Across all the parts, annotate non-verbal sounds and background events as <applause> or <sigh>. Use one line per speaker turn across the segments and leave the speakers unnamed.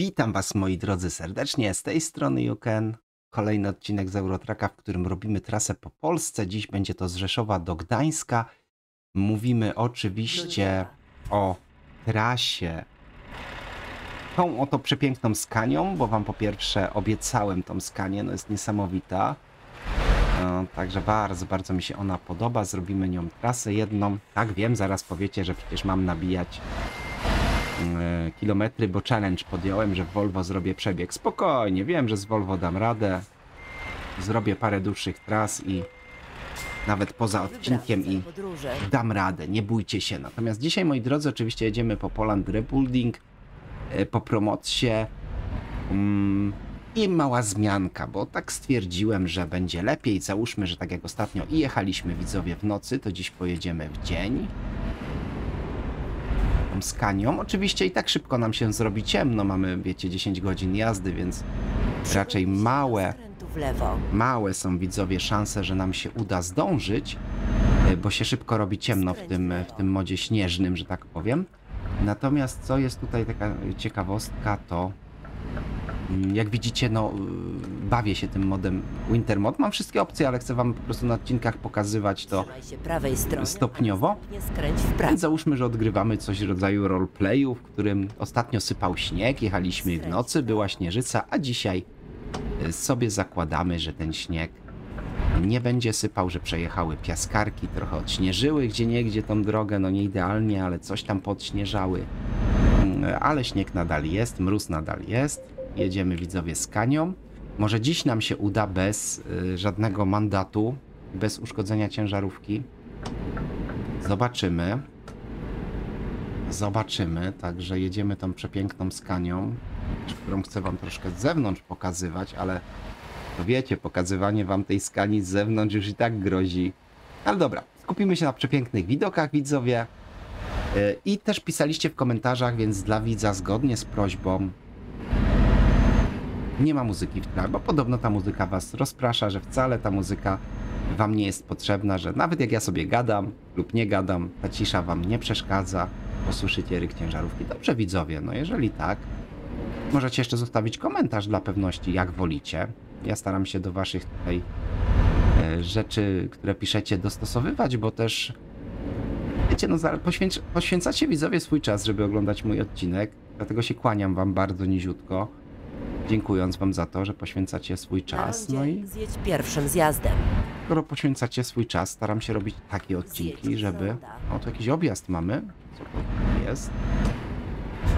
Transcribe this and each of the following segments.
Witam Was moi drodzy serdecznie, z tej strony Juken. Kolejny odcinek z Eurotraka, w którym robimy trasę po Polsce. Dziś będzie to z Rzeszowa do Gdańska. Mówimy oczywiście o trasie tą oto przepiękną skanią, bo Wam po pierwsze obiecałem tą skanię, no jest niesamowita. No, także bardzo, bardzo mi się ona podoba. Zrobimy nią trasę jedną. Tak wiem, zaraz powiecie, że przecież mam nabijać kilometry, bo challenge podjąłem, że w Volvo zrobię przebieg. Spokojnie, wiem, że z Volvo dam radę. Zrobię parę dłuższych tras i nawet poza odcinkiem i dam radę, nie bójcie się. Natomiast dzisiaj, moi drodzy, oczywiście jedziemy po Poland Rebuilding, e, po promocję mm, i mała zmianka, bo tak stwierdziłem, że będzie lepiej. Załóżmy, że tak jak ostatnio i jechaliśmy widzowie w nocy, to dziś pojedziemy w dzień. Tą skanią. Oczywiście i tak szybko nam się zrobi ciemno. Mamy, wiecie, 10 godzin jazdy, więc raczej małe małe są widzowie szanse, że nam się uda zdążyć, e, bo się szybko robi ciemno w tym, w tym modzie śnieżnym, że tak powiem. Natomiast co jest tutaj taka ciekawostka, to jak widzicie, no y, bawię się tym modem Winter Mod. Mam wszystkie opcje, ale chcę wam po prostu na odcinkach pokazywać to. Stopniowo.
Nie.
Więc załóżmy, że odgrywamy coś w rodzaju roleplayu, w którym ostatnio sypał śnieg, jechaliśmy w nocy, była śnieżyca, a dzisiaj y, sobie zakładamy, że ten śnieg nie będzie sypał, że przejechały piaskarki, trochę odśnieżyły gdzie niegdzie tą drogę, no nie idealnie, ale coś tam podśnieżały. Mm, Ale śnieg nadal jest, mróz nadal jest. Jedziemy widzowie z kanią. Może dziś nam się uda bez y, żadnego mandatu, bez uszkodzenia ciężarówki. Zobaczymy. Zobaczymy, także jedziemy tą przepiękną skanią, którą chcę wam troszkę z zewnątrz pokazywać, ale to wiecie, pokazywanie wam tej skani z zewnątrz już i tak grozi. Ale dobra, skupimy się na przepięknych widokach, widzowie. Yy, I też pisaliście w komentarzach, więc dla widza zgodnie z prośbą nie ma muzyki w tle, bo podobno ta muzyka was rozprasza, że wcale ta muzyka wam nie jest potrzebna, że nawet jak ja sobie gadam lub nie gadam, ta cisza wam nie przeszkadza, posłyszycie ryk ciężarówki. Dobrze widzowie, no jeżeli tak, możecie jeszcze zostawić komentarz dla pewności, jak wolicie. Ja staram się do waszych tutaj e, rzeczy, które piszecie, dostosowywać, bo też wiecie, no poświęcacie widzowie swój czas, żeby oglądać mój odcinek, dlatego się kłaniam wam bardzo niziutko, dziękując wam za to, że poświęcacie swój czas, no i
Zjedź pierwszym zjazdem.
skoro poświęcacie swój czas, staram się robić takie odcinki, żeby... O, tu jakiś objazd mamy. Co to jest?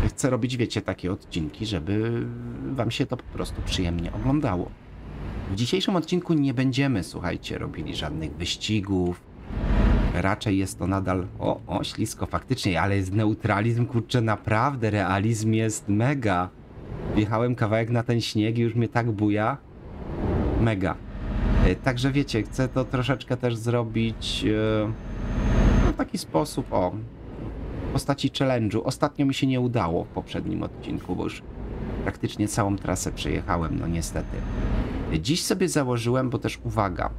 Chcę robić, wiecie, takie odcinki, żeby wam się to po prostu przyjemnie oglądało. W dzisiejszym odcinku nie będziemy, słuchajcie, robili żadnych wyścigów. Raczej jest to nadal... O, o, ślisko faktycznie, ale jest neutralizm, kurczę, naprawdę, realizm jest mega. Wjechałem kawałek na ten śnieg i już mnie tak buja. Mega. E, Także wiecie, chcę to troszeczkę też zrobić e, no, w taki sposób, o, w postaci challenge'u. Ostatnio mi się nie udało w poprzednim odcinku, bo już praktycznie całą trasę przejechałem, no niestety. Dziś sobie założyłem, bo też uwaga,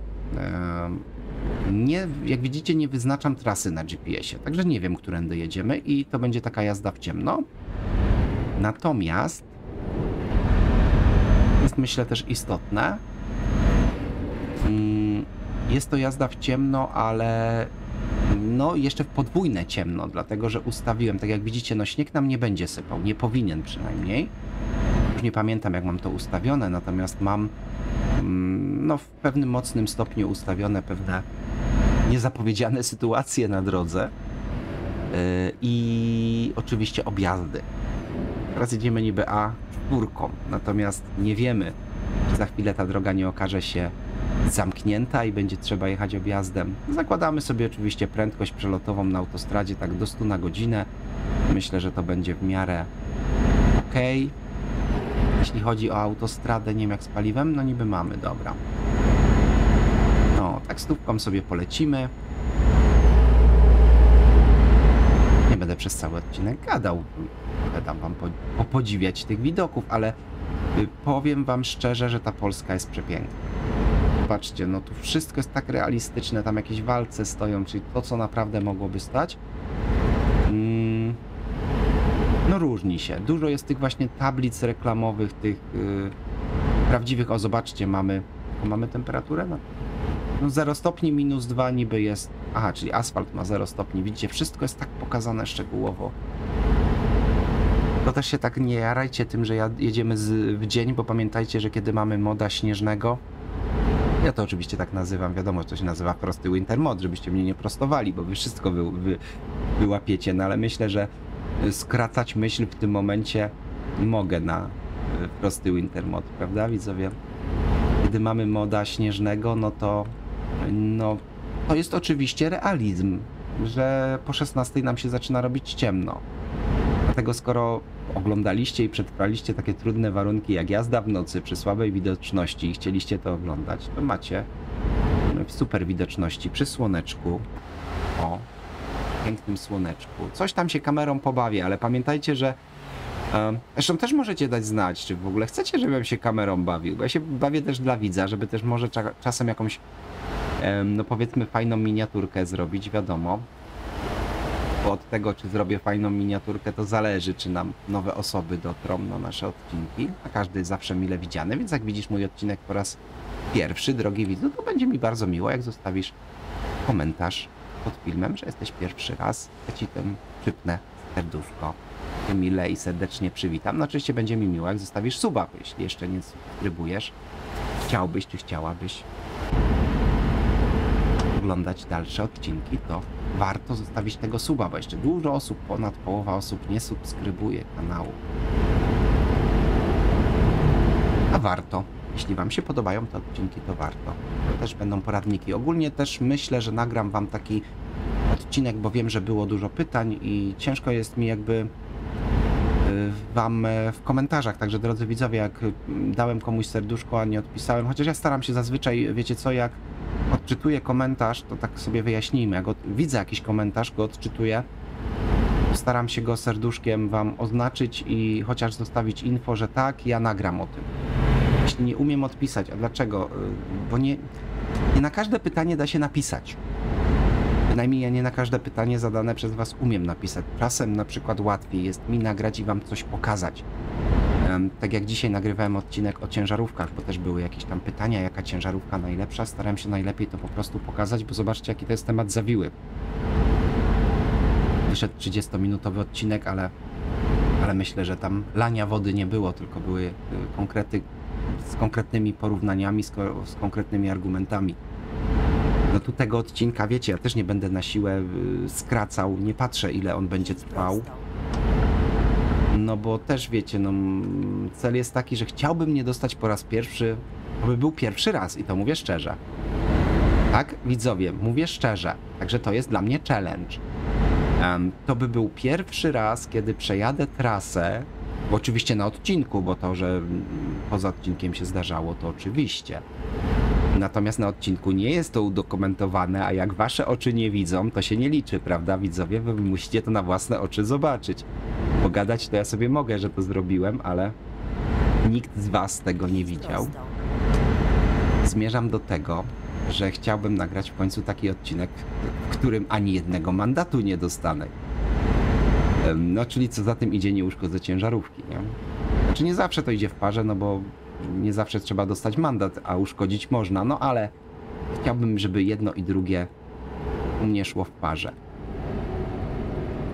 nie, jak widzicie, nie wyznaczam trasy na GPS-ie, także nie wiem, którędy jedziemy i to będzie taka jazda w ciemno. Natomiast jest myślę też istotne, mm, jest to jazda w ciemno, ale no jeszcze w podwójne ciemno, dlatego że ustawiłem, tak jak widzicie, no śnieg nam nie będzie sypał, nie powinien przynajmniej. Już nie pamiętam jak mam to ustawione, natomiast mam mm, no w pewnym mocnym stopniu ustawione pewne niezapowiedziane sytuacje na drodze yy, i oczywiście objazdy. Teraz jedziemy niby A czwórką, natomiast nie wiemy, czy za chwilę ta droga nie okaże się zamknięta i będzie trzeba jechać objazdem. Zakładamy sobie oczywiście prędkość przelotową na autostradzie tak do 100 na godzinę. Myślę, że to będzie w miarę ok. Jeśli chodzi o autostradę, nie wiem jak z paliwem, no niby mamy, dobra. No, tak stówką sobie polecimy. Nie będę przez cały odcinek gadał. Dam wam po, popodziwiać tych widoków, ale y, powiem wam szczerze, że ta Polska jest przepiękna. Zobaczcie, no tu wszystko jest tak realistyczne, tam jakieś walce stoją, czyli to, co naprawdę mogłoby stać. Mm, no różni się. Dużo jest tych właśnie tablic reklamowych, tych yy, prawdziwych. O, zobaczcie, mamy, mamy temperaturę? No, no 0 stopni, minus 2 niby jest. Aha, czyli asfalt ma 0 stopni. Widzicie, wszystko jest tak pokazane szczegółowo. To też się tak nie jarajcie tym, że jedziemy z, w dzień, bo pamiętajcie, że kiedy mamy moda śnieżnego, ja to oczywiście tak nazywam, wiadomo, że to się nazywa prosty winter mod, żebyście mnie nie prostowali, bo wy wszystko wy, wy, wyłapiecie, no ale myślę, że y, skracać myśl w tym momencie mogę na y, prosty winter mod, prawda widzowie? Kiedy mamy moda śnieżnego, no to no to jest oczywiście realizm, że po 16 nam się zaczyna robić ciemno. Dlatego skoro oglądaliście i przetrwaliście takie trudne warunki jak jazda w nocy przy słabej widoczności i chcieliście to oglądać, to macie w super widoczności przy słoneczku. O, pięknym słoneczku. Coś tam się kamerą pobawi, ale pamiętajcie, że Zresztą też możecie dać znać, czy w ogóle chcecie, żebym się kamerą bawił. Ja się bawię też dla widza, żeby też może cza czasem jakąś, no powiedzmy, fajną miniaturkę zrobić, wiadomo. Bo od tego, czy zrobię fajną miniaturkę, to zależy, czy nam nowe osoby dotrą na nasze odcinki. A każdy jest zawsze mile widziany, więc jak widzisz mój odcinek po raz pierwszy, drogi widzu, to będzie mi bardzo miło, jak zostawisz komentarz pod filmem, że jesteś pierwszy raz. Ja ci tym przypnę serduszko. Mile i serdecznie przywitam. No oczywiście będzie mi miło, jak zostawisz suba, jeśli jeszcze nie subskrybujesz, chciałbyś czy chciałabyś oglądać dalsze odcinki, to warto zostawić tego suba, bo jeszcze dużo osób, ponad połowa osób nie subskrybuje kanału. A warto. Jeśli Wam się podobają te odcinki, to warto. To też będą poradniki. Ogólnie też myślę, że nagram Wam taki odcinek, bo wiem, że było dużo pytań i ciężko jest mi jakby Wam e, w komentarzach. Także drodzy widzowie, jak dałem komuś serduszko, a nie odpisałem, chociaż ja staram się zazwyczaj, wiecie co, jak odczytuję komentarz, to tak sobie wyjaśnijmy. Jak od, widzę jakiś komentarz, go odczytuję, staram się go serduszkiem Wam oznaczyć i chociaż zostawić info, że tak, ja nagram o tym. Jeśli nie umiem odpisać, a dlaczego? Y, Bo nie, nie na każde pytanie da się napisać. Bynajmniej ja nie na każde pytanie zadane przez Was umiem napisać. Czasem na przykład łatwiej jest mi nagrać i Wam coś pokazać. Tak jak dzisiaj nagrywałem odcinek o ciężarówkach, bo też były jakieś tam pytania, jaka ciężarówka najlepsza. Starałem się najlepiej to po prostu pokazać, bo zobaczcie, jaki to jest temat zawiły. Wyszedł 30-minutowy odcinek, ale, ale myślę, że tam lania wody nie było, tylko były y, konkrety z konkretnymi porównaniami, z konkretnymi argumentami. No tu tego odcinka, wiecie, ja też nie będę na siłę y, skracał, nie patrzę ile on będzie trwał. No bo też wiecie, no cel jest taki, że chciałbym nie dostać po raz pierwszy, aby był pierwszy raz i to mówię szczerze. Tak, widzowie, mówię szczerze. Także to jest dla mnie challenge. Em, to by był pierwszy raz, kiedy przejadę trasę, oczywiście na odcinku, bo to, że mm, poza odcinkiem się zdarzało, to oczywiście. Natomiast na odcinku nie jest to udokumentowane, a jak wasze oczy nie widzą, to się nie liczy, prawda, widzowie? Wy musicie to na własne oczy zobaczyć. Pogadać to ja sobie mogę, że to zrobiłem, ale nikt z was tego nie widział. Zmierzam do tego, że chciałbym nagrać w końcu taki odcinek, w którym ani jednego mandatu nie dostanę. No, czyli co za tym idzie, nie uszkodzę ciężarówki, nie? Znaczy nie zawsze to idzie w parze, no bo nie zawsze trzeba dostać mandat, a uszkodzić można, no ale chciałbym, żeby jedno i drugie u mnie szło w parze.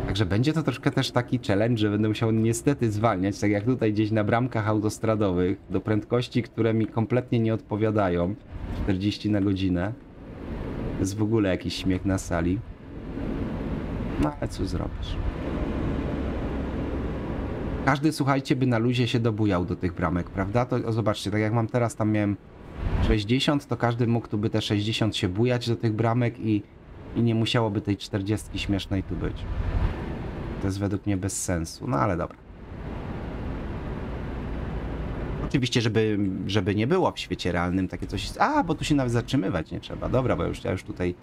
Także będzie to troszkę też taki challenge, że będę musiał niestety zwalniać, tak jak tutaj gdzieś na bramkach autostradowych, do prędkości, które mi kompletnie nie odpowiadają. 40 na godzinę. To jest w ogóle jakiś śmiech na sali. No ale co zrobisz? Każdy, słuchajcie, by na luzie się dobujał do tych bramek, prawda? To o, zobaczcie, tak jak mam teraz, tam miałem 60, to każdy mógł tu by te 60 się bujać do tych bramek i, i nie musiałoby tej 40 śmiesznej tu być. To jest według mnie bez sensu, no ale dobra. Oczywiście, żeby, żeby nie było w świecie realnym takie coś. A, bo tu się nawet zatrzymywać nie trzeba. Dobra, bo już ja już tutaj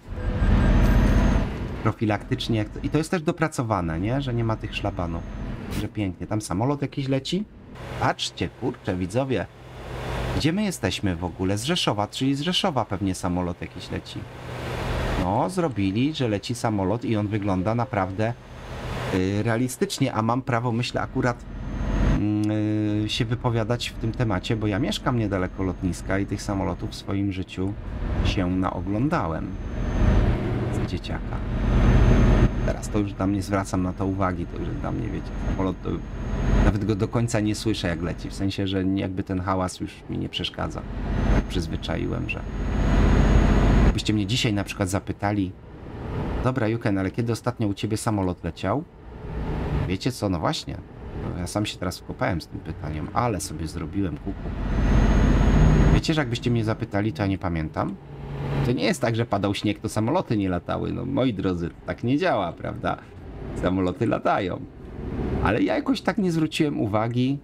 profilaktycznie. I to jest też dopracowane, nie? Że nie ma tych szlabanów. Że pięknie. Tam samolot jakiś leci? Patrzcie, kurczę, widzowie. Gdzie my jesteśmy w ogóle? Z Rzeszowa, czyli z Rzeszowa pewnie samolot jakiś leci. No, zrobili, że leci samolot i on wygląda naprawdę y, realistycznie, a mam prawo, myślę, akurat mm, y, się wypowiadać w tym temacie, bo ja mieszkam niedaleko lotniska i tych samolotów w swoim życiu się naoglądałem z dzieciaka. Teraz to już tam nie zwracam na to uwagi, to już jest dla mnie, wiecie, samolot to nawet go do końca nie słyszę jak leci, w sensie, że jakby ten hałas już mi nie przeszkadza. Przyzwyczaiłem, że... Gdybyście mnie dzisiaj na przykład zapytali, dobra Juken, ale kiedy ostatnio u ciebie samolot leciał? Wiecie co, no właśnie, no ja sam się teraz wkopałem z tym pytaniem, ale sobie zrobiłem kuku. Wiecie, że jakbyście mnie zapytali, to ja nie pamiętam? To nie jest tak, że padał śnieg, to samoloty nie latały. No moi drodzy, tak nie działa, prawda? Samoloty latają. Ale ja jakoś tak nie zwróciłem uwagi.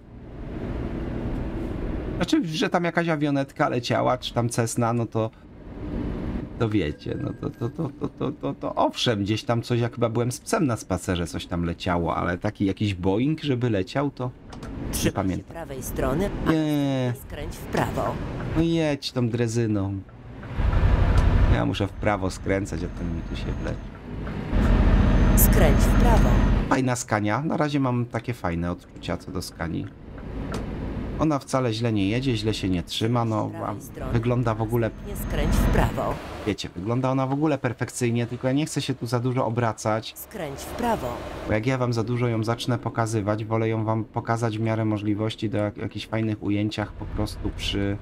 Znaczy, że tam jakaś awionetka leciała, czy tam Cessna, no to to wiecie, no to, to, to, to, to, to, to owszem, gdzieś tam coś, jak chyba byłem z psem na spacerze, coś tam leciało, ale taki jakiś Boeing, żeby leciał, to nie
Trzymaj się
pamiętam.
prawej strony, a
Nie,
skręć w prawo.
no jedź tą drezyną. Ja muszę w prawo skręcać, a ten mi tu się wleci.
Skręć w prawo.
Fajna skania. Na razie mam takie fajne odczucia co do skani. Ona wcale źle nie jedzie, źle się nie trzyma, no wygląda w ogóle,
Nie skręć w prawo.
wiecie, wygląda ona w ogóle perfekcyjnie, tylko ja nie chcę się tu za dużo obracać,
Skręć w prawo.
bo jak ja wam za dużo ją zacznę pokazywać, wolę ją wam pokazać w miarę możliwości do jak, jakichś fajnych ujęciach po prostu przy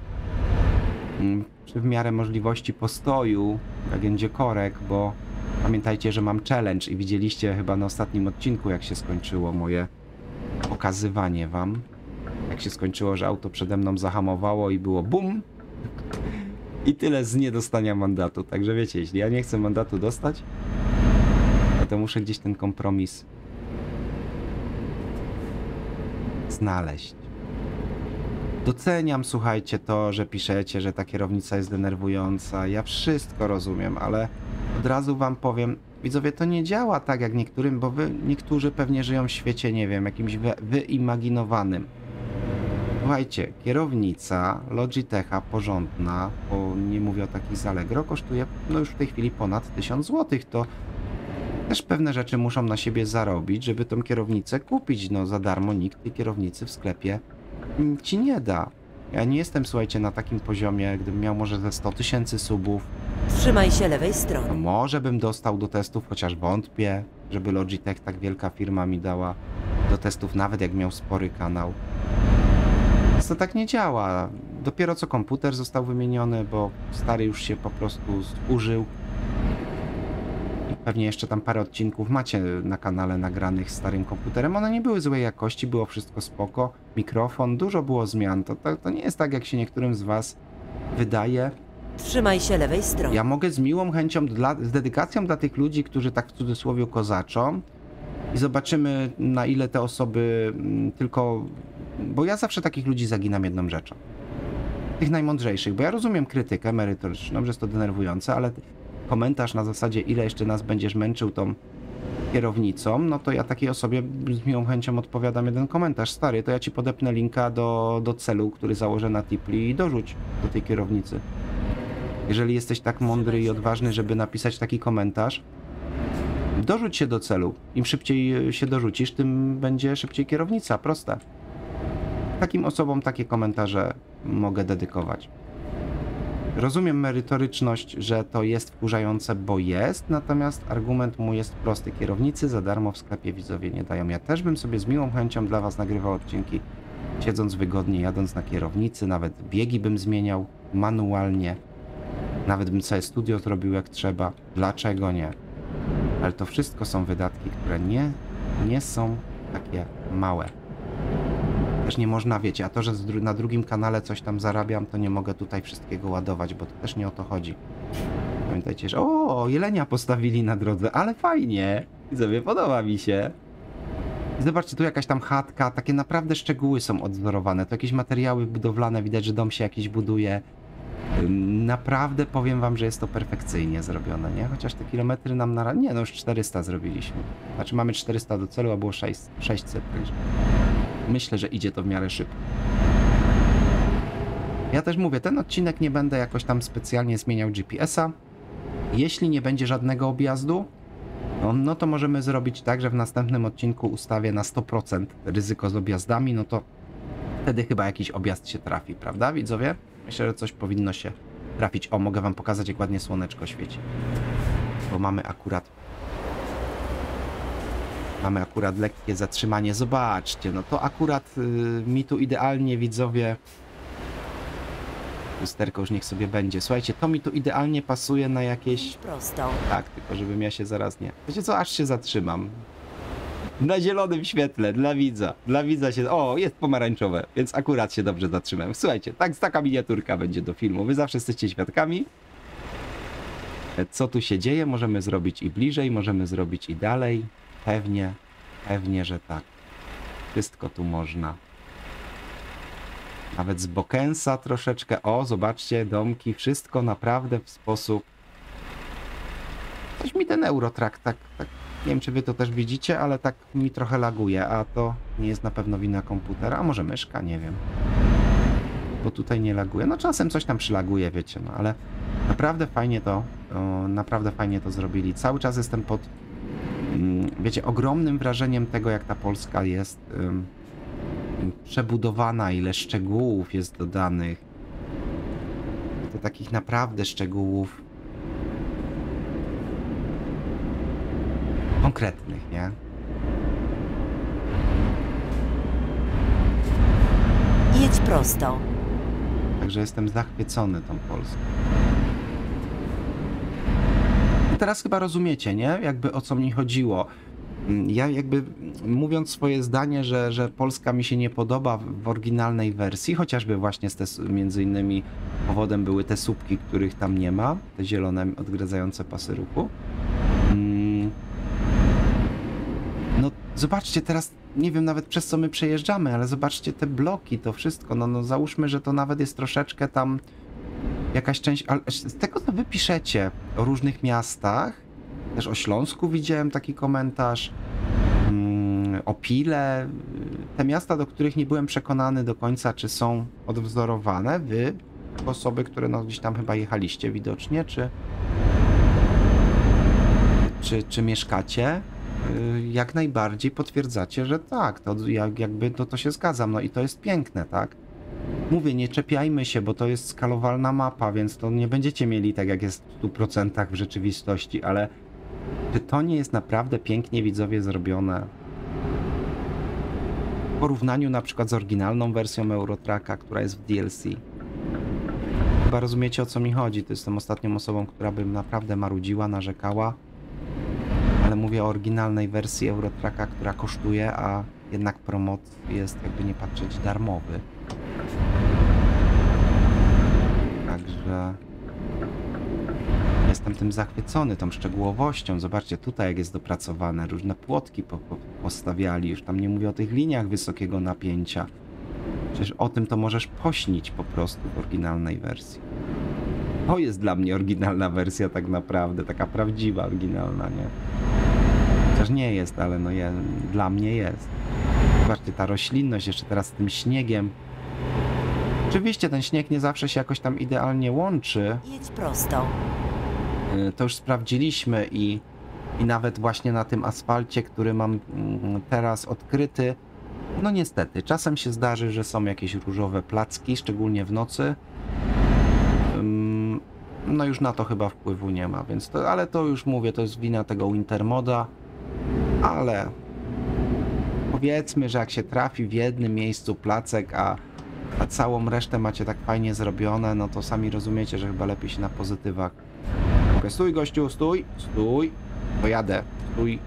w miarę możliwości postoju, będzie korek, bo pamiętajcie, że mam challenge i widzieliście chyba na ostatnim odcinku, jak się skończyło moje pokazywanie wam. Jak się skończyło, że auto przede mną zahamowało i było bum! I tyle z niedostania mandatu. Także wiecie, jeśli ja nie chcę mandatu dostać, no to muszę gdzieś ten kompromis znaleźć. Doceniam, słuchajcie, to, że piszecie, że ta kierownica jest denerwująca. Ja wszystko rozumiem, ale od razu wam powiem, widzowie, to nie działa tak jak niektórym, bo wy, niektórzy pewnie żyją w świecie, nie wiem, jakimś wy, wyimaginowanym. Słuchajcie, kierownica Logitecha porządna, bo nie mówię o takich z Allegro, kosztuje no już w tej chwili ponad 1000 zł. To też pewne rzeczy muszą na siebie zarobić, żeby tą kierownicę kupić. No za darmo nikt tej kierownicy w sklepie ci nie da. Ja nie jestem, słuchajcie, na takim poziomie, gdybym miał może ze 100 tysięcy subów,
Trzymaj się lewej
to
strony.
może bym dostał do testów, chociaż wątpię, żeby Logitech, tak wielka firma, mi dała do testów, nawet jak miał spory kanał. Więc to tak nie działa. Dopiero co komputer został wymieniony, bo stary już się po prostu zużył. Pewnie jeszcze tam parę odcinków macie na kanale nagranych starym komputerem. One nie były złej jakości, było wszystko spoko. Mikrofon, dużo było zmian. To, to, to nie jest tak, jak się niektórym z Was wydaje.
Trzymaj się lewej strony.
Ja mogę z miłą chęcią, dla, z dedykacją dla tych ludzi, którzy tak w cudzysłowie kozaczą i zobaczymy na ile te osoby mm, tylko... Bo ja zawsze takich ludzi zaginam jedną rzeczą. Tych najmądrzejszych, bo ja rozumiem krytykę merytoryczną, że jest to denerwujące, ale komentarz na zasadzie ile jeszcze nas będziesz męczył tą kierownicą, no to ja takiej osobie z miłą chęcią odpowiadam jeden komentarz. Stary, to ja ci podepnę linka do, do celu, który założę na Tipli i dorzuć do tej kierownicy. Jeżeli jesteś tak mądry i odważny, żeby napisać taki komentarz, dorzuć się do celu. Im szybciej e, się dorzucisz, tym będzie szybciej kierownica. Proste. Takim osobom takie komentarze mogę dedykować. Rozumiem merytoryczność, że to jest wkurzające, bo jest, natomiast argument mu jest prosty. Kierownicy za darmo w sklepie widzowie nie dają. Ja też bym sobie z miłą chęcią dla Was nagrywał odcinki, siedząc wygodnie, jadąc na kierownicy, nawet biegi bym zmieniał manualnie. Nawet bym sobie studio zrobił jak trzeba. Dlaczego nie? Ale to wszystko są wydatki, które nie, nie są takie małe. Też nie można, wiecie, a to, że na drugim kanale coś tam zarabiam, to nie mogę tutaj wszystkiego ładować, bo to też nie o to chodzi. Pamiętajcie, że o, jelenia postawili na drodze, ale fajnie. Widzowie, podoba mi się. Zobaczcie, tu jakaś tam chatka, takie naprawdę szczegóły są odzorowane. To jakieś materiały budowlane, widać, że dom się jakiś buduje. Naprawdę powiem wam, że jest to perfekcyjnie zrobione, nie? Chociaż te kilometry nam na... Nie, no już 400 zrobiliśmy. Znaczy mamy 400 do celu, a było 6, 600, także... Myślę, że idzie to w miarę szybko. Ja też mówię, ten odcinek nie będę jakoś tam specjalnie zmieniał GPS-a. Jeśli nie będzie żadnego objazdu, No, no to możemy zrobić tak, że w następnym odcinku ustawię na 100% ryzyko z objazdami, no to wtedy chyba jakiś objazd się trafi, prawda widzowie? Myślę, że coś powinno się trafić. O, mogę wam pokazać, jak ładnie słoneczko świeci. Bo mamy akurat... Mamy akurat lekkie zatrzymanie. Zobaczcie, no to akurat y, mi tu idealnie, widzowie... Lusterko już niech sobie będzie. Słuchajcie, to mi tu idealnie pasuje na jakieś...
Prosto.
Tak, tylko żebym ja się zaraz nie... Wiecie co, aż się zatrzymam. Na zielonym świetle, dla widza. Dla widza się... O, jest pomarańczowe, więc akurat się dobrze zatrzymałem. Słuchajcie, tak, taka miniaturka będzie do filmu. Wy zawsze jesteście świadkami. E, Co tu się dzieje, możemy zrobić i bliżej, możemy zrobić i dalej. Pewnie, pewnie, że tak. Wszystko tu można. Nawet z Bokensa troszeczkę. O, zobaczcie, domki, wszystko naprawdę w sposób Coś mi ten Eurotrack tak, tak, nie wiem czy wy to też widzicie, ale tak mi trochę laguje, a to nie jest na pewno wina komputera, a może myszka, nie wiem. Bo tutaj nie laguje. No czasem coś tam przylaguje, wiecie, no ale naprawdę fajnie to, o, naprawdę fajnie to zrobili. Cały czas jestem pod, wiecie, ogromnym wrażeniem tego, jak ta Polska jest przebudowana, ile szczegółów jest dodanych. Do takich naprawdę szczegółów konkretnych, nie?
Jedź prosto.
Także jestem zachwycony tą Polską. Teraz chyba rozumiecie, nie? Jakby o co mi chodziło. Mm, Ja jakby mówiąc swoje zdanie, że, że Polska mi się nie podoba w oryginalnej wersji, chociażby właśnie z te, między innymi powodem były te słupki, których tam nie ma, te zielone odgradzające pasy ruchu. Mm. No zobaczcie teraz, nie wiem nawet przez co my przejeżdżamy, ale zobaczcie te bloki, to wszystko, no, no załóżmy, że to nawet jest troszeczkę tam jakaś część, ale z tego co wy piszecie o różnych miastach, też o Śląsku widziałem taki komentarz, mm, o Pile, te miasta, do których nie byłem przekonany do końca, czy są odwzorowane, wy, osoby, które no gdzieś tam chyba jechaliście widocznie, czy czy, czy mieszkacie, y, jak najbardziej potwierdzacie, że tak, to jak, jakby to, to się zgadzam, no i to jest piękne, tak? Mówię, nie czepiajmy się, bo to jest skalowalna mapa, więc to nie będziecie mieli tak, jak jest w 100% w rzeczywistości, ale czy to nie jest naprawdę pięknie widzowie zrobione? W porównaniu na przykład z oryginalną wersją Eurotracka, która jest w DLC. Chyba rozumiecie o co mi chodzi. To jestem ostatnią osobą, która by naprawdę marudziła, narzekała. Ale mówię o oryginalnej wersji Eurotracka, która kosztuje, a jednak promoc jest jakby nie patrzeć darmowy. Także jestem tym zachwycony, tą szczegółowością. Zobaczcie tutaj, jak jest dopracowane. Różne płotki po, po, postawiali. Już tam nie mówię o tych liniach wysokiego napięcia. Przecież o tym to możesz pośnić po prostu w oryginalnej wersji. To jest dla mnie oryginalna wersja tak naprawdę, taka prawdziwa, oryginalna, nie? Chociaż nie jest, ale no je, dla mnie jest. Zobaczcie, ta roślinność jeszcze teraz z tym śniegiem. Oczywiście ten śnieg nie zawsze się jakoś tam idealnie łączy,
Jedź prosto.
Y, to już sprawdziliśmy i, i nawet właśnie na tym asfalcie, który mam mm, teraz odkryty, no niestety, czasem się zdarzy, że są jakieś różowe placki, szczególnie w nocy. No już na to chyba wpływu nie ma, więc to, ale to już mówię, to jest wina tego Wintermoda, ale powiedzmy, że jak się trafi w jednym miejscu placek, a, a całą resztę macie tak fajnie zrobione, no to sami rozumiecie, że chyba lepiej się na pozytywach Okej, Stój gościu, stój, stój. Pojadę, stój.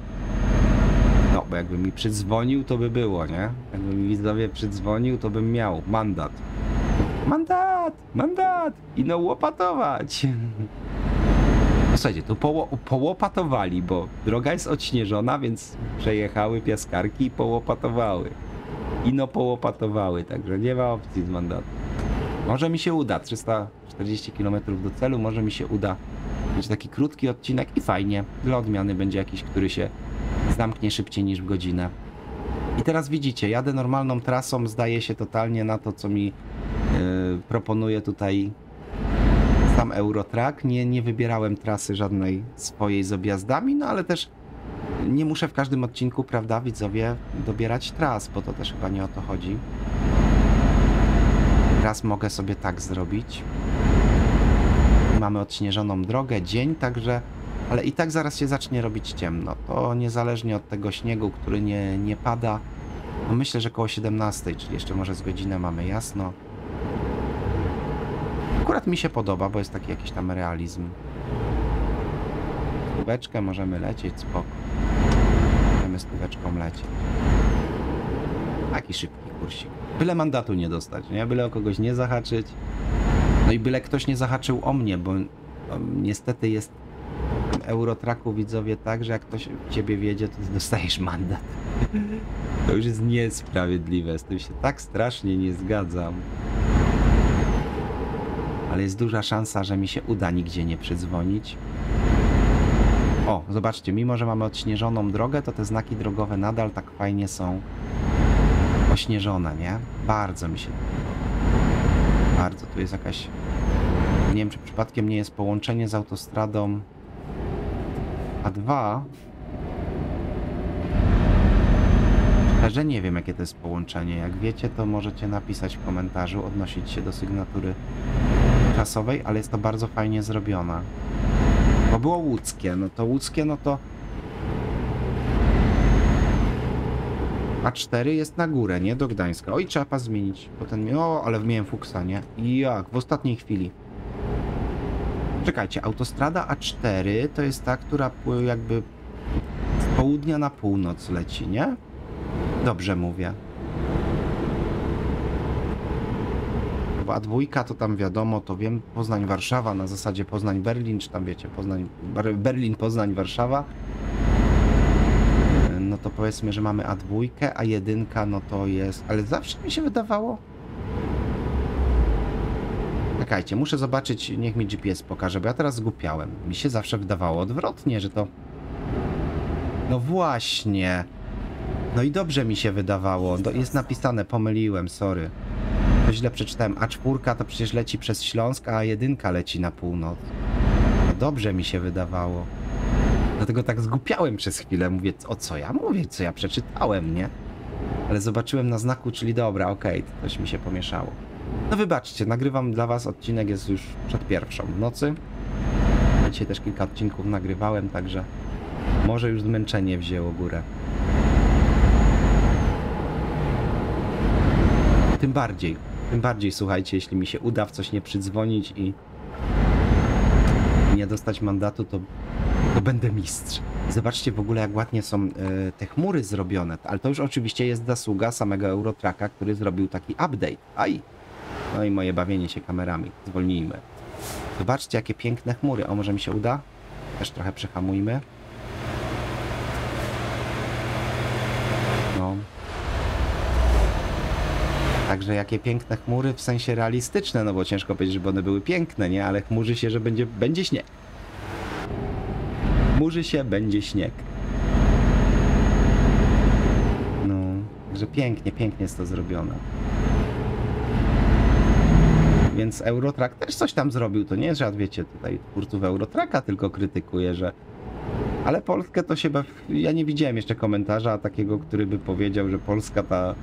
No, bo jakby mi przydzwonił, to by było, nie? Jakby mi widzowie przydzwonił, to bym miał mandat. Mandat! Mandat! I no łopatować! <laughs> No Słuchajcie, tu poło połopatowali, bo droga jest odśnieżona, więc przejechały piaskarki i połopatowały. I no połopatowały, także nie ma opcji z mandatu. Może mi się uda, 340 km do celu, może mi się uda mieć taki krótki odcinek i fajnie. Dla odmiany będzie jakiś, który się zamknie szybciej niż w godzinę. I teraz widzicie, jadę normalną trasą, zdaje się totalnie na to, co mi yy, proponuje tutaj sam Eurotrack. Nie, nie wybierałem trasy żadnej swojej z objazdami, no ale też nie muszę w każdym odcinku, prawda, widzowie, dobierać tras, bo to też chyba nie o to chodzi. Raz mogę sobie tak zrobić. Mamy odśnieżoną drogę, dzień, także... Ale i tak zaraz się zacznie robić ciemno. To niezależnie od tego śniegu, który nie, nie pada. No myślę, że koło 17, czyli jeszcze może z godzinę mamy jasno. Akurat mi się podoba, bo jest taki jakiś tam realizm. Stóweczkę możemy lecieć, spoko. Możemy stóweczką lecieć. Taki szybki kursik. Byle mandatu nie dostać, nie? Byle o kogoś nie zahaczyć. No i byle ktoś nie zahaczył o mnie, bo no, niestety jest Eurotraku widzowie tak, że jak ktoś ciebie wiedzie, to dostajesz mandat. To już jest niesprawiedliwe, z tym się tak strasznie nie zgadzam. Ale jest duża szansa, że mi się uda nigdzie nie przydzwonić. O, zobaczcie, mimo że mamy odśnieżoną drogę, to te znaki drogowe nadal tak fajnie są ośnieżone, nie? Bardzo mi się. Bardzo, tu jest jakaś... Nie wiem, czy przypadkiem nie jest połączenie z autostradą A2. Szczerze nie wiem, jakie to jest połączenie. Jak wiecie, to możecie napisać w komentarzu, odnosić się do sygnatury czasowej, ale jest to bardzo fajnie zrobione. Było łódzkie, no to łódzkie, no to A4 jest na górę, nie? Do Gdańska. Oj, trzeba pas zmienić. Potem, o, ale miałem fuksa, nie? Jak? W ostatniej chwili. Czekajcie, autostrada A4 to jest ta, która jakby z południa na północ leci, nie? Dobrze mówię. Bo A2 to tam wiadomo, to wiem, Poznań-Warszawa na zasadzie Poznań-Berlin, czy tam wiecie, Poznań, Bar- Berlin-Poznań-Warszawa. E, No to powiedzmy, że mamy A2, a jedynka no to jest, ale zawsze mi się wydawało. Czekajcie, muszę zobaczyć, niech mi GPS pokaże, bo ja teraz zgupiałem. Mi się zawsze wydawało odwrotnie, że to... No właśnie. No i dobrze mi się wydawało. Jest napisane, pomyliłem, sorry. To źle przeczytałem. A4 to przecież leci przez Śląsk, a A1 leci na północ. No dobrze mi się wydawało. Dlatego tak zgupiałem przez chwilę. Mówię, o co ja mówię, co ja przeczytałem, nie? Ale zobaczyłem na znaku, czyli dobra, okej, to coś mi się pomieszało. No wybaczcie, nagrywam dla was odcinek, jest już przed pierwszą w nocy. Dzisiaj też kilka odcinków nagrywałem, także może już zmęczenie wzięło górę. Tym bardziej, tym bardziej słuchajcie, jeśli mi się uda w coś nie przydzwonić i nie dostać mandatu, to, to będę mistrz. Zobaczcie w ogóle, jak ładnie są e, te chmury zrobione, ale to już oczywiście jest zasługa samego Eurotraka, który zrobił taki update. Aj! No i moje bawienie się kamerami. Zwolnijmy. Zobaczcie, jakie piękne chmury. O, może mi się uda? Też trochę przehamujmy. No. Także jakie piękne chmury w sensie realistyczne, no bo ciężko powiedzieć, żeby one były piękne, nie? Ale chmurzy się, że będzie, będzie śnieg. Chmurzy się, będzie śnieg. No, że pięknie, pięknie jest to zrobione. Więc Eurotrack też coś tam zrobił. To nie że wiecie, tutaj twórców Eurotracka tylko krytykuję, że. Ale Polskę to się. Ja nie widziałem jeszcze komentarza takiego, który by powiedział, że Polska ta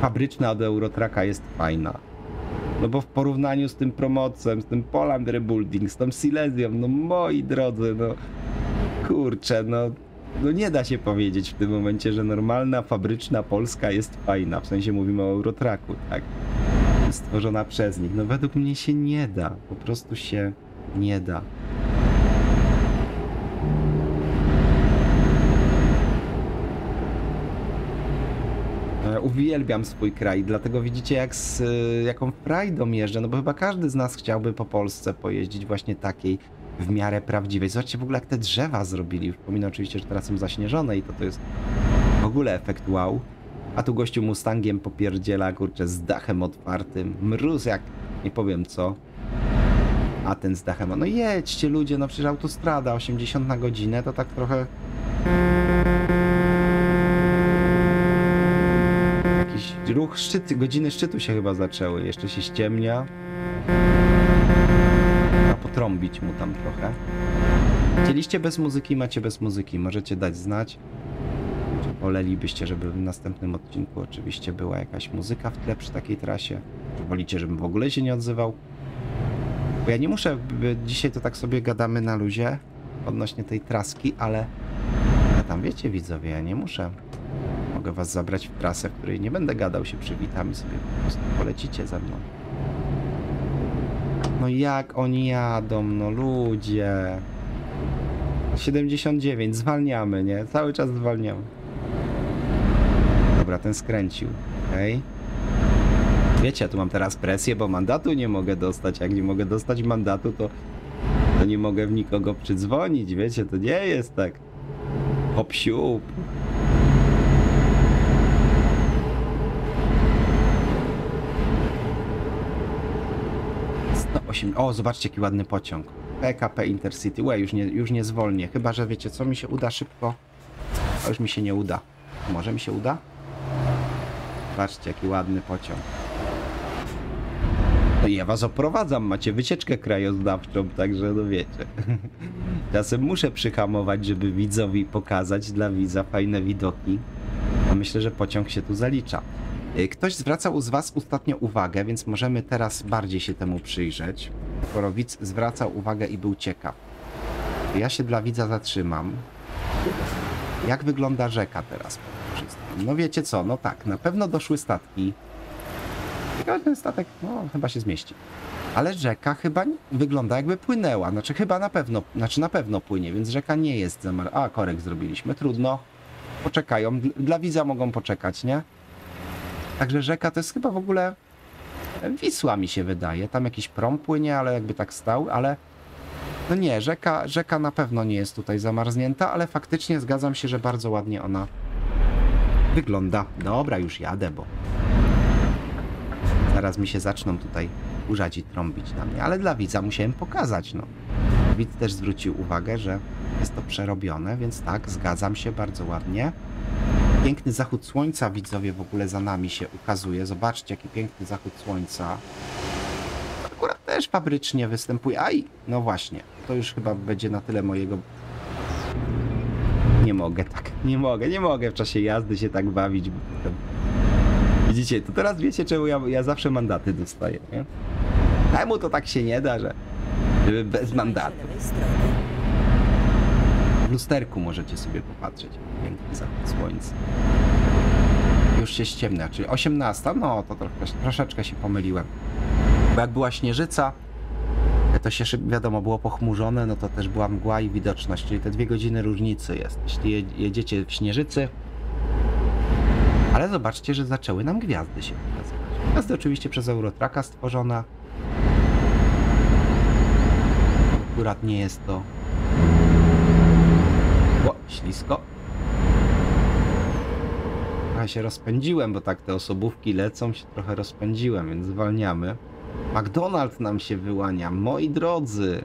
fabryczna od Eurotracka jest fajna. No bo w porównaniu z tym Promocem, z tym Poland Rebuilding, z tą Silesią, no moi drodzy, no kurczę, no, no nie da się powiedzieć w tym momencie, że normalna fabryczna Polska jest fajna. W sensie mówimy o Eurotracku, tak? Stworzona przez nich. No według mnie się nie da. Po prostu się nie da. Uwielbiam swój kraj, dlatego widzicie jak z jaką frajdą jeżdżę, no bo chyba każdy z nas chciałby po Polsce pojeździć właśnie takiej w miarę prawdziwej. Zobaczcie w ogóle jak te drzewa zrobili. Wspominam oczywiście, że teraz są zaśnieżone i to to jest w ogóle efekt wow. A tu gościu Mustangiem popierdziela, kurczę, z dachem otwartym. Mróz jak nie powiem co. A ten z dachem, no jedźcie ludzie, no przecież autostrada 80 na godzinę to tak trochę... ruch szczyty, godziny szczytu się chyba zaczęły, jeszcze się ściemnia. Trzeba potrąbić mu tam trochę. Chcieliście bez muzyki, macie bez muzyki. Możecie dać znać. Wolelibyście, żeby w następnym odcinku oczywiście była jakaś muzyka w tle przy takiej trasie? Czy wolicie, żebym w ogóle się nie odzywał? Bo ja nie muszę, dzisiaj to tak sobie gadamy na luzie odnośnie tej traski, ale ja tam wiecie widzowie, ja nie muszę. Mogę was zabrać w trasę, w której nie będę gadał, się przywitam i sobie po prostu polecicie ze mną. No jak oni jadą, no ludzie. 79, zwalniamy, nie? Cały czas zwalniamy. Dobra, ten skręcił, okej. Wiecie, ja tu mam teraz presję, bo mandatu nie mogę dostać. Jak nie mogę dostać mandatu, to, to nie mogę w nikogo przydzwonić, wiecie, to nie jest tak. Hop siup. Sto osiem- O, zobaczcie jaki ładny pociąg. PKP Intercity. Łe, już nie, już nie zwolnię. Chyba, że wiecie co, mi się uda szybko. A już mi się nie uda. Może mi się uda? Patrzcie, jaki ładny pociąg. No ja was oprowadzam, macie wycieczkę krajoznawczą, także no wiecie. <laughs> Czasem muszę przyhamować, żeby widzowi pokazać dla widza fajne widoki. A myślę, że pociąg się tu zalicza. Y, Ktoś zwracał z was ostatnio uwagę, więc możemy teraz bardziej się temu przyjrzeć. Skoro widz zwracał uwagę i był ciekaw. Ja się dla widza zatrzymam. Jak wygląda rzeka teraz? No wiecie co, no tak, na pewno doszły statki. Ciekawe, ten statek, no chyba się zmieści. Ale rzeka chyba wygląda jakby płynęła. Znaczy chyba na pewno, znaczy na pewno płynie, więc rzeka nie jest zamar... A, korek zrobiliśmy, trudno. Poczekają, Dl- dla widza mogą poczekać, nie? Także rzeka to jest chyba w ogóle Wisła mi się wydaje. Tam jakiś prom płynie, ale jakby tak stał, ale no nie, rzeka, rzeka na pewno nie jest tutaj zamarznięta, ale faktycznie zgadzam się, że bardzo ładnie ona wygląda. Dobra, już jadę, bo zaraz mi się zaczną tutaj urzać i trąbić na mnie, ale dla widza musiałem pokazać, no. Widz też zwrócił uwagę, że jest to przerobione, więc tak, zgadzam się bardzo ładnie. Piękny zachód słońca, widzowie, w ogóle za nami się ukazuje. Zobaczcie, jaki piękny zachód słońca. Akurat też fabrycznie występuje. Aj, no właśnie, to już chyba będzie na tyle mojego... Nie mogę tak, nie mogę, nie mogę w czasie jazdy się tak bawić. Widzicie, to teraz wiecie, czemu ja, ja zawsze mandaty dostaję, nie? Temu to tak się nie da, że... Żeby bez mandatu. W lusterku możecie sobie popatrzeć. Piękny zachód słońca. Już się ściemnia, czyli 18, no to trochę, troszeczkę się pomyliłem. Bo jak była śnieżyca, to się wiadomo, było pochmurzone, no to też była mgła i widoczność, czyli te dwie godziny różnicy jest. Jeśli je- jedziecie w śnieżycy, ale zobaczcie, że zaczęły nam gwiazdy się pokazywać. Gwiazdy oczywiście przez Eurotraka stworzone. Akurat nie jest to ślisko. Trochę się rozpędziłem, bo tak te osobówki lecą, się trochę rozpędziłem, więc zwalniamy. McDonald's nam się wyłania, moi drodzy.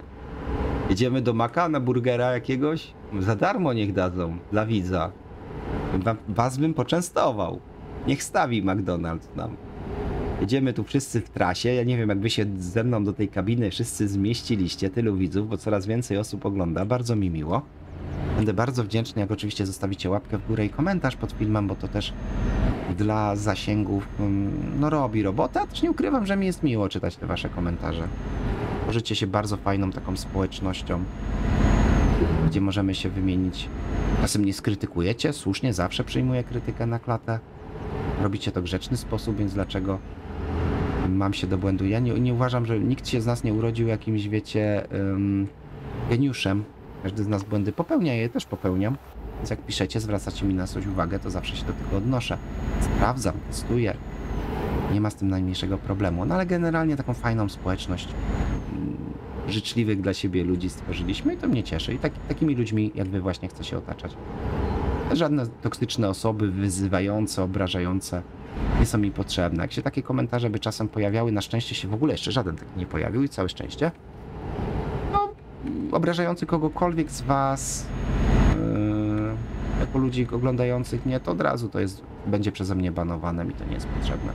Jedziemy do Maka na burgera jakiegoś? Za darmo niech dadzą, dla widza. Wa- Was bym poczęstował. Niech stawi McDonald's nam. Jedziemy tu wszyscy w trasie. Ja nie wiem, jak wy się ze mną do tej kabiny wszyscy zmieściliście, tylu widzów, bo coraz więcej osób ogląda. Bardzo mi miło. Będę bardzo wdzięczny, jak oczywiście zostawicie łapkę w górę i komentarz pod filmem, bo to też dla zasięgów mm, no robi robotę, a też nie ukrywam, że mi jest miło czytać te wasze komentarze. Tworzycie się bardzo fajną taką społecznością, gdzie możemy się wymienić. Czasem nie skrytykujecie, słusznie, zawsze przyjmuję krytykę na klatę. Robicie to grzeczny sposób, więc dlaczego mam się do błędu? Ja nie, nie uważam, że nikt się z nas nie urodził jakimś, wiecie, ym, geniuszem. Każdy z nas błędy popełnia, ja je też popełniam. Więc jak piszecie, zwracacie mi na coś uwagę, to zawsze się do tego odnoszę. Sprawdzam, testuję. Nie ma z tym najmniejszego problemu. No ale generalnie taką fajną społeczność mm, życzliwych dla siebie ludzi stworzyliśmy i to mnie cieszy. I tak, takimi ludźmi jak wy właśnie chcę się otaczać. Żadne toksyczne osoby, wyzywające, obrażające nie są mi potrzebne. Jak się takie komentarze by czasem pojawiały, na szczęście się w ogóle jeszcze żaden taki nie pojawił i całe szczęście. Obrażający kogokolwiek z was, yy, jako ludzi oglądających mnie, to od razu to jest, będzie przeze mnie banowane, mi to nie jest potrzebne.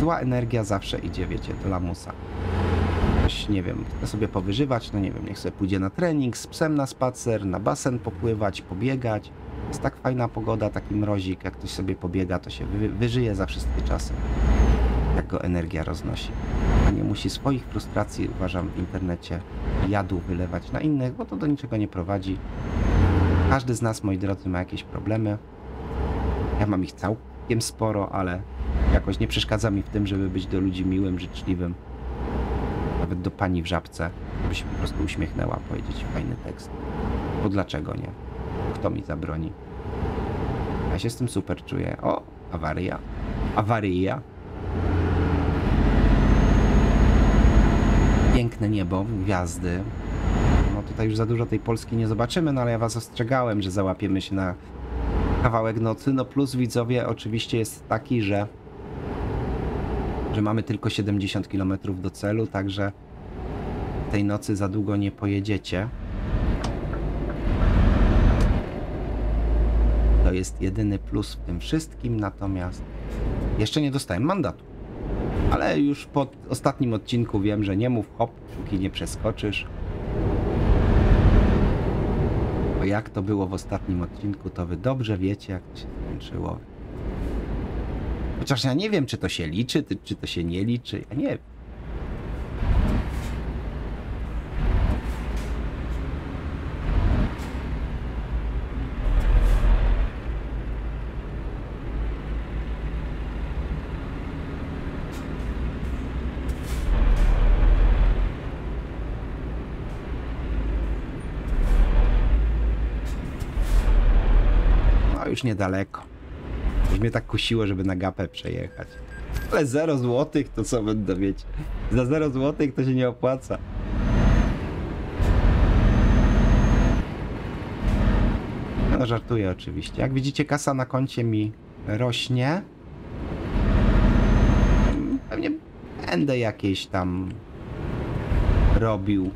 Zła energia zawsze idzie, wiecie, do lamusa. ktoś, nie wiem, chce sobie powyżywać, no nie wiem, niech sobie pójdzie na trening, z psem na spacer, na basen popływać, pobiegać. Jest tak fajna pogoda, taki mrozik, jak ktoś sobie pobiega, to się wy, wyżyje za wszystkie czasy. Jak go energia roznosi. Nie musi swoich frustracji, uważam, w internecie jadu wylewać na innych, bo to do niczego nie prowadzi. Każdy z nas, moi drodzy, ma jakieś problemy. Ja mam ich całkiem sporo, ale jakoś nie przeszkadza mi w tym, żeby być do ludzi miłym, życzliwym. Nawet do pani w żabce, żeby się po prostu uśmiechnęła, powiedzieć fajny tekst. Bo dlaczego nie? Kto mi zabroni? Ja się z tym super czuję. O, awaria. Awaria. Piękne niebo, gwiazdy. No tutaj już za dużo tej Polski nie zobaczymy, no ale ja was ostrzegałem, że załapiemy się na kawałek nocy. No plus widzowie oczywiście jest taki, że że mamy tylko 70 km do celu, także tej nocy za długo nie pojedziecie. To jest jedyny plus w tym wszystkim, natomiast jeszcze nie dostałem mandatu. Ale już po ostatnim odcinku wiem, że nie mów hop, póki nie przeskoczysz. Bo jak to było w ostatnim odcinku, to wy dobrze wiecie, jak to się skończyło. Chociaż ja nie wiem, czy to się liczy, czy to się nie liczy. Ja nie wiem. Już niedaleko. Już mnie tak kusiło, żeby na gapę przejechać. Ale 0 złotych to co będę mieć? Za 0 złotych to się nie opłaca. No żartuję oczywiście. Jak widzicie kasa na koncie mi rośnie. Pewnie będę jakieś tam robił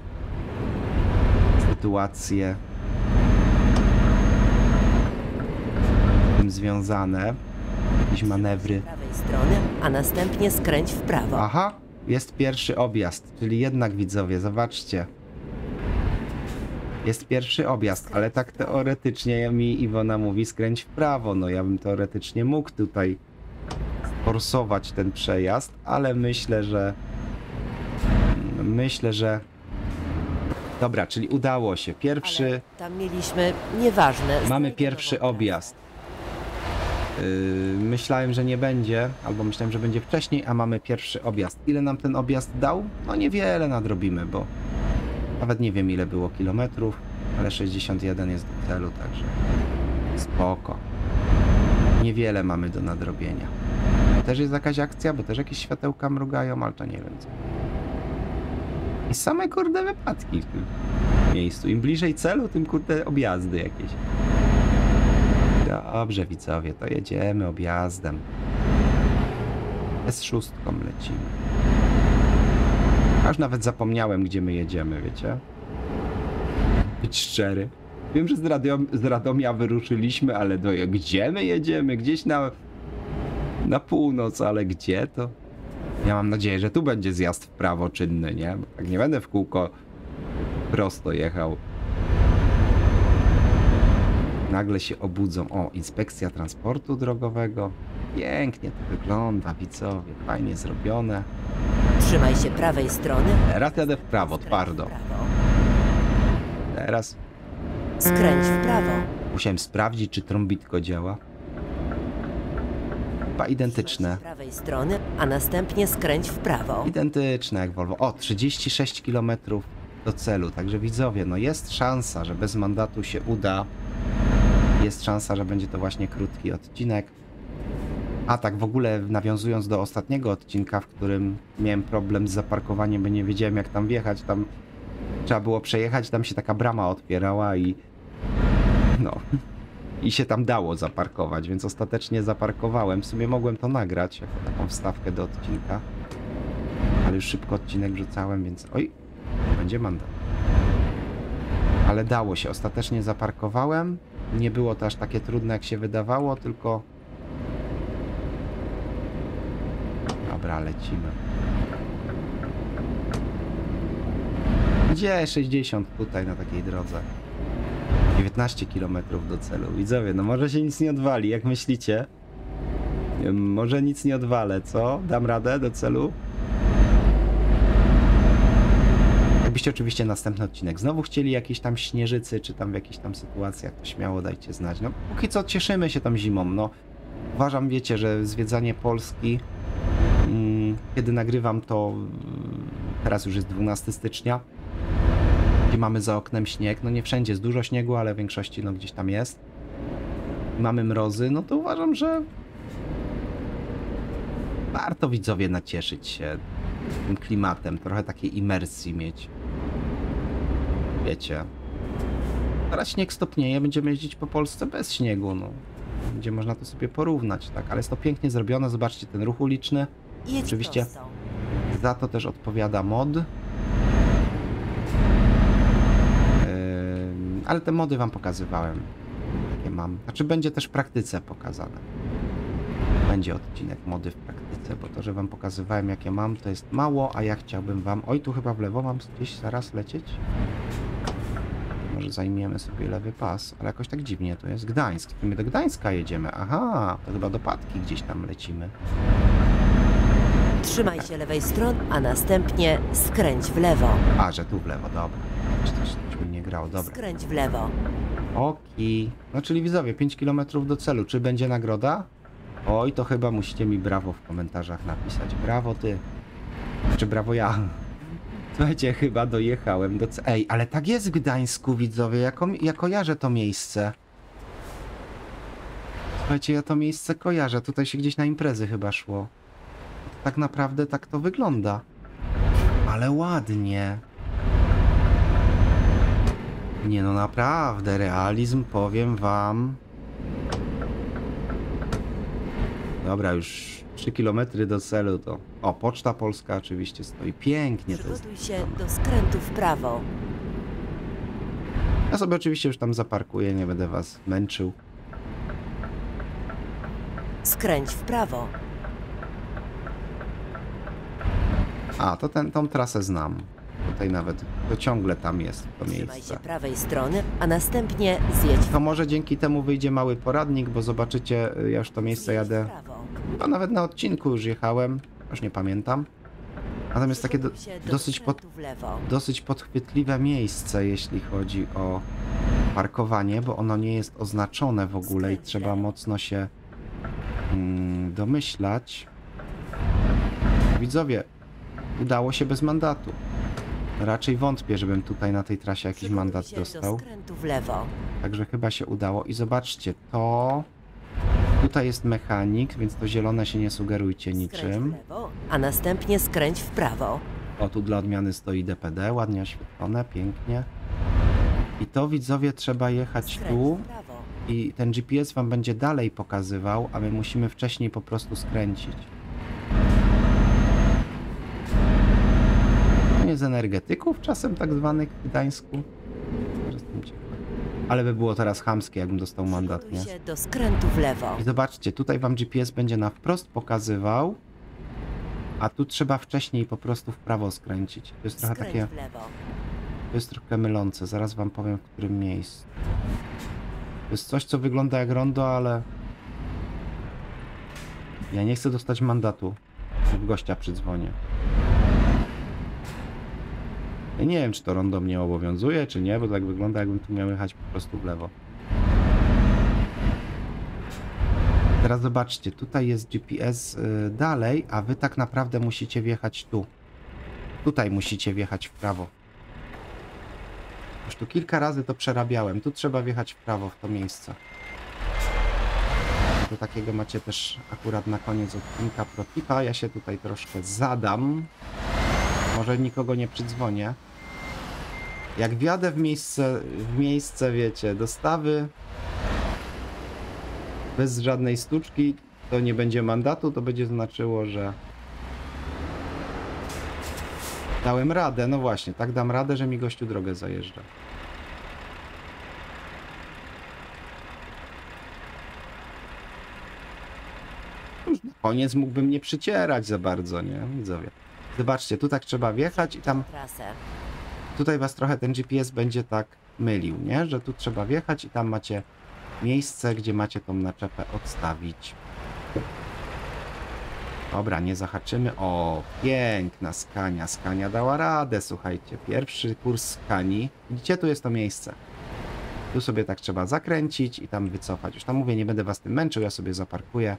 sytuacje z tym związane. Jakieś manewry.
Z prawej strony, a następnie skręć w prawo.
Aha, jest pierwszy objazd, czyli jednak widzowie, zobaczcie. Jest pierwszy objazd, ale tak teoretycznie mi Iwona mówi skręć w prawo. No ja bym teoretycznie mógł tutaj forsować ten przejazd, ale myślę, że myślę, że dobra, czyli udało się. Pierwszy
Ale tam mieliśmy, nieważne.
Mamy pierwszy
trasę.
objazd. Yy, myślałem, że nie będzie, albo myślałem, że będzie wcześniej, a mamy pierwszy objazd. Ile nam ten objazd dał? No niewiele nadrobimy, bo nawet nie wiem ile było kilometrów, ale 61 jest do celu, także spoko. Niewiele mamy do nadrobienia. Też jest jakaś akcja, bo też jakieś światełka mrugają, ale to nie wiem co. I same kurde wypadki w tym miejscu. Im bliżej celu, tym kurde objazdy jakieś. Dobrze, widzowie, to jedziemy objazdem. Z szóstką lecimy. Aż nawet zapomniałem, gdzie my jedziemy, wiecie? Być szczery. Wiem, że z, z Radomia wyruszyliśmy, ale do, gdzie my jedziemy? Gdzieś na, na północ, ale gdzie to? Ja mam nadzieję, że tu będzie zjazd w prawo czynny, nie? Bo tak nie będę w kółko prosto jechał. Nagle się obudzą. O, inspekcja transportu drogowego. Pięknie to wygląda, widzowie. Fajnie zrobione.
Trzymaj się prawej strony.
Teraz jadę w prawo,
skręć
twardo.
W prawo.
Teraz
Skręć w prawo.
musiałem sprawdzić, czy trąbitko działa. Chyba identyczne.
Się prawej strony, a następnie skręć w prawo.
Identyczne jak Volvo. O, 36 km do celu. Także widzowie, no jest szansa, że bez mandatu się uda. Jest szansa, że będzie to właśnie krótki odcinek. A tak w ogóle nawiązując do ostatniego odcinka, w którym miałem problem z zaparkowaniem, bo nie wiedziałem jak tam wjechać, tam trzeba było przejechać, tam się taka brama otwierała i no i się tam dało zaparkować, więc ostatecznie zaparkowałem. W sumie mogłem to nagrać jako taką wstawkę do odcinka. Ale już szybko odcinek wrzucałem, więc oj, będzie mandat. Ale dało się, ostatecznie zaparkowałem. Nie było to aż takie trudne jak się wydawało, tylko Dobra, lecimy. Gdzie 60 tutaj na takiej drodze? 19 km do celu. Widzowie, no może się nic nie odwali, jak myślicie? Może nic nie odwalę, co? Dam radę do celu? Jakbyście oczywiście następny odcinek znowu chcieli jakieś tam śnieżycy, czy tam w jakichś tam sytuacjach, to śmiało dajcie znać. No póki co cieszymy się tam zimą, no. Uważam, wiecie, że zwiedzanie Polski, mm, kiedy nagrywam to, mm, teraz już jest 12 stycznia, i mamy za oknem śnieg, no nie wszędzie jest dużo śniegu, ale w większości no gdzieś tam jest. Mamy mrozy, no to uważam, że warto widzowie nacieszyć się tym klimatem, trochę takiej imersji mieć. Wiecie. Teraz śnieg stopnieje, będziemy jeździć po Polsce bez śniegu, no. Będzie można to sobie porównać, tak, ale jest to pięknie zrobione, zobaczcie ten ruch uliczny.
Jedź
Oczywiście.
prosto.
Za to też odpowiada mod. Ale te mody wam pokazywałem. Jakie mam. Znaczy będzie też w praktyce pokazane. Będzie odcinek mody w praktyce, bo to, że wam pokazywałem jakie mam, to jest mało, a ja chciałbym wam... Oj, tu chyba w lewo mam gdzieś zaraz lecieć? Może zajmiemy sobie lewy pas, ale jakoś tak dziwnie to jest. Gdańsk. My do Gdańska jedziemy. Aha, to chyba do Patki gdzieś tam lecimy.
Trzymaj się lewej strony, a następnie skręć w lewo.
A, że tu w lewo, dobra. Coś, coś mi nie grało, dobra.
Skręć w lewo.
Oki. No czyli widzowie, 5 km do celu. Czy będzie nagroda? Oj, to chyba musicie mi brawo w komentarzach napisać. Brawo ty. Czy brawo ja. Słuchajcie, chyba dojechałem do. Ej, ale tak jest w Gdańsku, widzowie. Ja, ko- ja kojarzę to miejsce. Słuchajcie, ja to miejsce kojarzę. Tutaj się gdzieś na imprezy chyba szło. Tak naprawdę tak to wygląda. Ale ładnie. Nie no naprawdę, realizm powiem wam. Dobra, już 3 km do celu to. O, Poczta Polska oczywiście stoi pięknie.
Przygotuj się do skrętu w prawo.
Ja sobie oczywiście już tam zaparkuję, nie będę was męczył.
Skręć w prawo.
A, to ten, tą trasę znam. Tutaj nawet, to ciągle tam jest to
Trzymaj
miejsce.
się prawej strony, a następnie zjedź
To może dzięki temu wyjdzie mały poradnik, bo zobaczycie, y, ja już to miejsce jadę. To nawet na odcinku już jechałem, już nie pamiętam. Natomiast takie do, dosyć, pod, dosyć podchwytliwe miejsce, jeśli chodzi o parkowanie, bo ono nie jest oznaczone w ogóle i trzeba mocno się mm, domyślać. Widzowie, udało się bez mandatu. Raczej wątpię, żebym tutaj na tej trasie jakiś mandat dostał. Także chyba się udało. I zobaczcie, to... Tutaj jest mechanik, więc to zielone się nie sugerujcie niczym.
lewo, a następnie skręć w prawo.
O, tu dla odmiany stoi DPD, ładnie oświetlone, pięknie. I to widzowie trzeba jechać
Skręć
tu i ten GPS wam będzie dalej pokazywał, a my musimy wcześniej po prostu skręcić. Nie z energetyków czasem tak zwanych w Gdańsku? Ale by było teraz chamskie, jakbym dostał mandat, nie?
do skrętu w lewo.
I zobaczcie, tutaj wam GPS będzie na wprost pokazywał, a tu trzeba wcześniej po prostu w prawo skręcić. To jest trochę takie... To jest trochę mylące, zaraz wam powiem w którym miejscu. To jest coś, co wygląda jak rondo, ale... Ja nie chcę dostać mandatu. W gościa przydzwonię. Ja nie wiem, czy to rondo mnie obowiązuje, czy nie, bo tak wygląda, jakbym tu miał jechać po prostu w lewo. Teraz zobaczcie, tutaj jest GPS y, dalej, a wy tak naprawdę musicie wjechać tu. Tutaj musicie wjechać w prawo. Już tu kilka razy to przerabiałem. Tu trzeba wjechać w prawo w to miejsce. Do takiego macie też akurat na koniec odcinka protipa. Ja się tutaj troszkę zadam. Może nikogo nie przydzwonię. Jak wjadę w miejsce, w miejsce, wiecie, dostawy bez żadnej sztuczki, to nie będzie mandatu, to będzie znaczyło, że dałem radę. No właśnie, tak dam radę, że mi gościu drogę zajeżdża. Już na koniec mógłbym nie przycierać za bardzo, nie? Widzowie. Zobaczcie, tu tak trzeba wjechać i tam. Tutaj was trochę ten GPS będzie tak mylił, nie? Że tu trzeba wjechać i tam macie miejsce, gdzie macie tą naczepę odstawić. Dobra, nie zahaczymy. O, piękna skania. Skania dała radę, słuchajcie. Pierwszy kurs skani. Widzicie, tu jest to miejsce. Tu sobie tak trzeba zakręcić i tam wycofać. Już tam mówię, nie będę was tym męczył, ja sobie zaparkuję.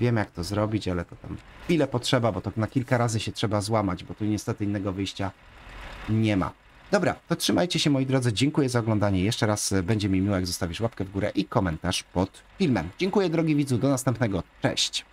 Wiem jak to zrobić, ale to tam chwilę potrzeba, bo to na kilka razy się trzeba złamać, bo tu niestety innego wyjścia nie ma. Dobra, to trzymajcie się moi drodzy, dziękuję za oglądanie. Jeszcze raz e, będzie mi miło, jak zostawisz łapkę w górę i komentarz pod filmem. Dziękuję drogi widzu, do następnego. Cześć!